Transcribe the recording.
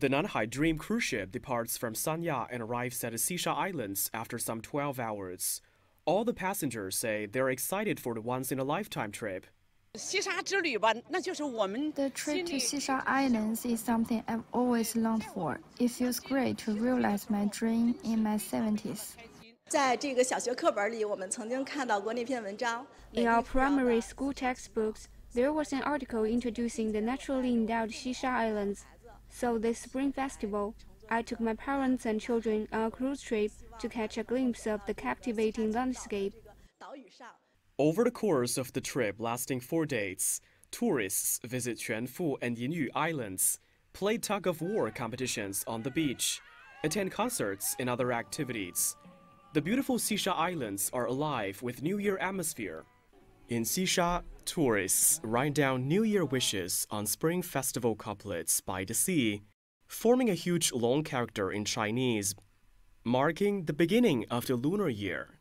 The Nanhai Dream cruise ship departs from Sanya and arrives at the Xisha Islands after some 12 hours. All the passengers say they're excited for the once-in-a-lifetime trip. The trip to Xisha Islands is something I've always longed for. It feels great to realize my dream in my 70s. In our primary school textbooks, there was an article introducing the naturally endowed Xisha Islands. So this Spring Festival, I took my parents and children on a cruise trip to catch a glimpse of the captivating landscape. Over the course of the trip lasting four days, tourists visit Quanfu and Yinyu Islands, play tug-of-war competitions on the beach, attend concerts and other activities. The beautiful Xisha Islands are alive with New Year atmosphere in Xisha, tourists write down New Year wishes on Spring Festival couplets by the sea, forming a huge Loong character in Chinese, marking the beginning of the lunar year.